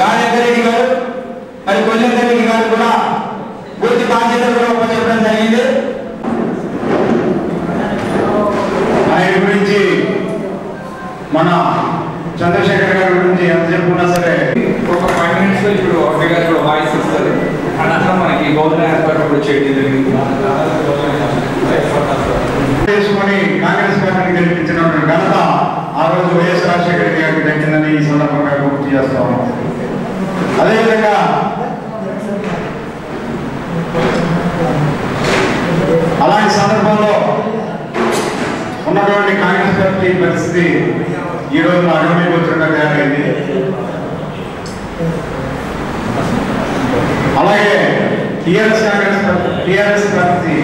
గాలిరెడ్డి గారు మరి కొల్లంరెడ్డి గారు కూడా పూర్తి బాధ్యతలు కూడా ఉపయోగపడడం జరిగింది. ఆయన గురించి మన చంద్రశేఖర్ గారి గురించి ఎంత చెప్పుకున్నా సరే ఒక ఫైవ్ మినిట్స్లో ఇప్పుడు అక్క గారు కూడా వాయిస్ ఇస్తారు. అట్లా మనకి గౌరవ ఏర్పాటు కూడా చేయడం జరిగింది. చేసుకొని కాంగ్రెస్ పార్టీని గెలిపించిన ఘనత ఆ రోజు వైఎస్ రాజశేఖర రెడ్డి గారికి దక్కిందని ఈ సందర్భంగా గుర్తు చేస్తా ఉన్నాం. అదేవిధంగా అలాంటి సందర్భంలో ఉన్నటువంటి కాంగ్రెస్ పార్టీ పరిస్థితి ఈ రోజు అడవి వచ్చినట్టుగా తయారైంది. అలాగే టిఆర్ఎస్ కాంగ్రెస్ టిఆర్ఎస్ పార్టీ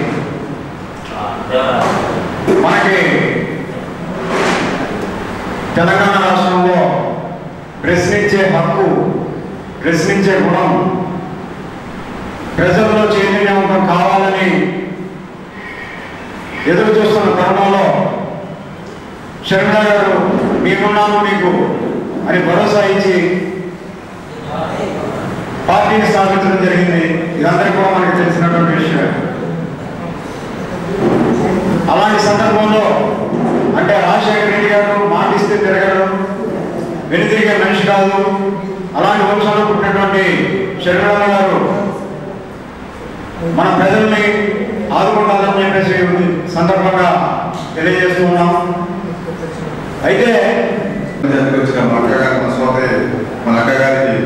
మనకి తెలంగాణ రాష్ట్రంలో ప్రశ్నించే హక్కు ప్రశ్నించే గుణం ప్రజల్లో చైతన్యవంతం కావాలని ఎదురు చూస్తున్న తరుణంలో శర్మిల గారు మేమున్నాము మీకు అని భరోసా ఇచ్చి పార్టీని స్థాపించడం జరిగింది. ఇదందరికీ కూడా మనకి తెలిసినటువంటి విషయం అలాంటి సందర్భంలో అంటే రాజశేఖర రెడ్డి గారు మాటిస్తే తిరగడం వెనుతిరిగే మనిషి కాదు. అలాంటి వంశంలో పుట్టినటువంటి శర్మిల గారు మన ప్రజల్ని ఆదుకుంటారని చెప్పేసి సందర్భంగా తెలియజేస్తూ ఉన్నాం. అయితే వచ్చిన మా అక్కగారు మా సోదరి మన అక్కగారికి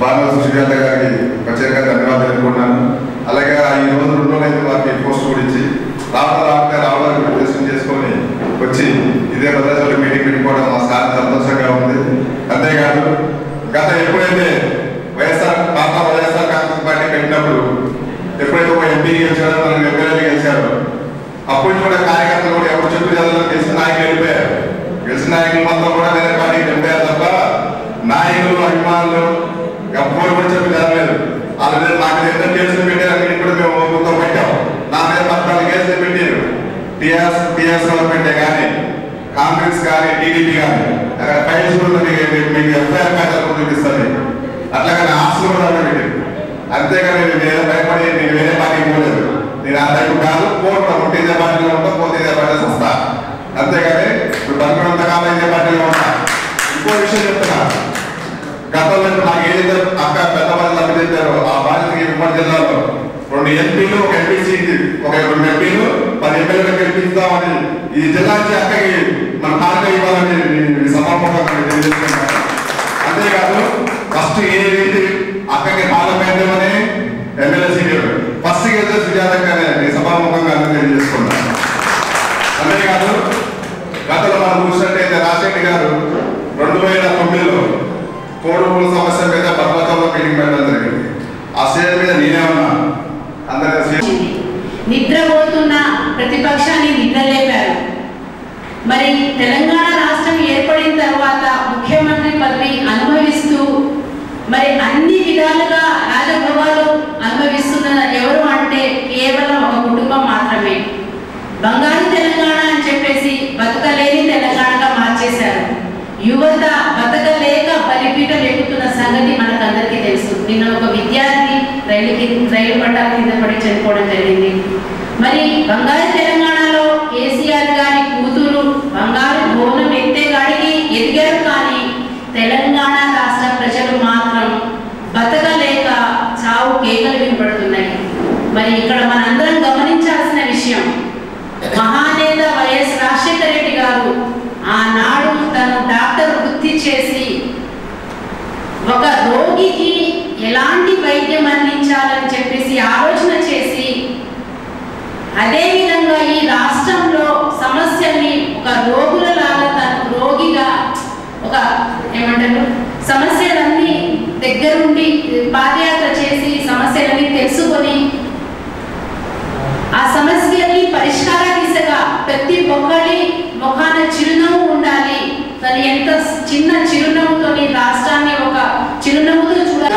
బాగా సుజాత గారికి ప్రత్యేకంగా ధన్యవాదాలు తెలుపుకున్నాను అలాగే ఆ ఈ రోజు రెండు రోజులైతే వారికి పోస్ట్ కూడా ఇచ్చి రావడం రావడం రావడానికి దర్శనం చేసుకొని వచ్చి ఇదే భద్రాచలం మీటింగ్ పెట్టుకోవడం మా సార్ సంతోషంగా ఉంది అంతేకాదు గత ఎప్పుడైతే వైఎస్ఆర్ పాత వైఎస్ఆర్ కాంగ్రెస్ పార్టీ పెట్టినప్పుడు ఎప్పుడైతే ఒక ఎంపీ గెలిచారో తన ఎమ్మెల్యేలు గెలిచారు అప్పటి కూడా కార్యకర్తలు కూడా ఎవరు చెప్పి తెలిసిన నాయకులు వెళ్ళిపోయారు తెలిసిన నాయకులు మొత్తం కూడా వేరే పార్టీకి వెళ్ళిపోయారు తప్ప నాయకులు అభిమానులు ఎవ్వరు కూడా చెప్పి జరగలేదు వాళ్ళ మీద నాకు ఎంత కేసులు పెట్టారు అన్నిటి కూడా మేము గుర్తు పెట్టాం నా మీద పద్నాలుగు కేసులు పెట్టారు టిఆర్ఎస్ టిఆర్ఎస్ పెట్టే కానీ కాంగ్రెస్ కానీ టీడీపీ కానీ ఫైల్స్ కూడా మీకు మీకు ఎఫ్ఐఆర్ ఖాతాలు చూపిస్తుంది అట్లాగే ఆస్తులు కూడా పెట్టారు అంతేగాని నేను వేరే భయపడి నేను వేరే పార్టీకి పోలేదు నేను ఆ టైపు కాదు పోవడం ఉంటే ఇదే పార్టీలో ఉంటా పోతే ఇదే పార్టీ వస్తా. అంతేగాని ఇప్పుడు బతుకున్నంత కాలం ఇదే పార్టీలో ఉంటా. ఇంకో విషయం చెప్తున్నా. గతంలో నాకు ఏదైతే అక్క పెద్ద బాధ్యత అప్పచెప్పారో ఆ బాధ్యతకి ఉమ్మడి జిల్లాలో రెండు ఎంపీలు ఒక ఎంపీసీ ఒక రెండు ఎంపీలు పది ఎమ్మెల్యేలు గెలిపిస్తామని ఈ జిల్లాకి అక్కకి మన కానుక ఇవ్వాలని సమర్పణ తెలియజేస్తున్నాను. అంతేకాదు ఫస్ట్ ఏదైతే అక్కకి పార్లమెంట్ అని ఎమ్మెల్యే సీనియర్ ఫస్ట్ గెలిచే సుజాతగానే ఈ సభాముఖంగా తెలియజేసుకున్నాను అంతేకాదు గతంలో మనం చూసినట్టయితే రాజశేఖర్ గారు రెండు వేల తొమ్మిదిలో కోడుమూల సమస్య మీద భద్రాచలంలో మీటింగ్ పెట్టడం జరిగింది. ఆ స్టేజ్ మీద నేనే ఉన్నా. అందరికీ నిద్రపోతున్న ప్రతిపక్షాన్ని నిద్రలేపారు. మరి తెలంగాణ రాష్ట్రం ఏర్పడిన తర్వాత ముఖ్యమంత్రి పదవి అనుభవిస్తూ మరి అన్ని విధాలుగా రాజభవాలు అనుభవిస్తున్న ఎవరు అంటే కేవలం ఒక కుటుంబం మాత్రమే. బంగారు నిన్న ఒక విద్యార్థి రైలు రైలు పట్టాల కింద పడి చనిపోవడం జరిగింది. మరి బంగారు తెలంగాణలో కేసీఆర్ గారి కూతురు బంగారు బోనం ఎత్తేగాడికి ఎదిగారు కానీ తెలంగాణ రాష్ట్ర ప్రజలు మాత్రం బతకలేక చావు కేకలు వినపడుతున్నాయి మరి ఇక్కడ మనందరం గమనించాల్సిన విషయం మహానేత వైఎస్ రాజశేఖర రెడ్డి గారు ఆనాడు తను డాక్టర్ వృత్తి చేసి ఒక రోగికి ఎలాంటి వైద్యం అందించాలని చెప్పేసి ఆలోచన చేసి అదే విధంగా ఈ రాష్ట్రంలో సమస్యల్ని ఒక రోగులలాగా తను రోగిగా ఒక ఏమంటారు సమస్యలన్నీ దగ్గరుండి పాదయాత్ర చేసి సమస్యలన్నీ తెలుసుకొని ఆ సమస్యల్ని పరిష్కార దిశగా ప్రతి ఒక్కరి ముఖాన చిరునవ్వు ఉండాలి. తను ఎంత చిన్న చిరునవ్వుతోని రాష్ట్రాన్ని ఒక చిరునవ్వుతో చూడాలి.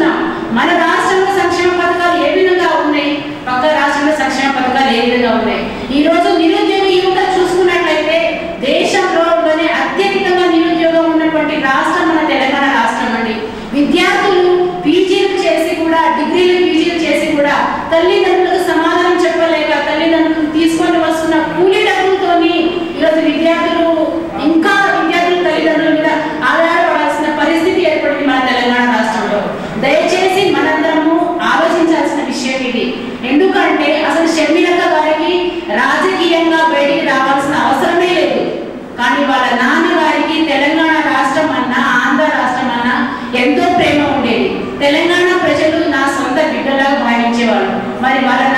చూస్తున్నాం. మన రాష్ట్రంలో సంక్షేమ పథకాలు ఏ విధంగా ఉన్నాయి? పక్క రాష్ట్రంలో సంక్షేమ పథకాలు ఏ విధంగా ఉన్నాయి? ఈ రోజు నిరుద్యోగ యువత చూసుకున్నట్లయితే దేశంలోనే అత్యధికంగా నిరుద్యోగం ఉన్నటువంటి రాష్ట్రం మన తెలంగాణ రాష్ట్రం అండి. విద్యార్థులు పీజీలు చేసి కూడా డిగ్రీలు పీజీలు చేసి కూడా తల్లిదండ్రులకు సమాధానం చెప్పలేక తల్లిదండ్రులు తీసుకొని వస్తున్న కూలీ డబ్బులతోని ఈరోజు విద్యార్థులు hermana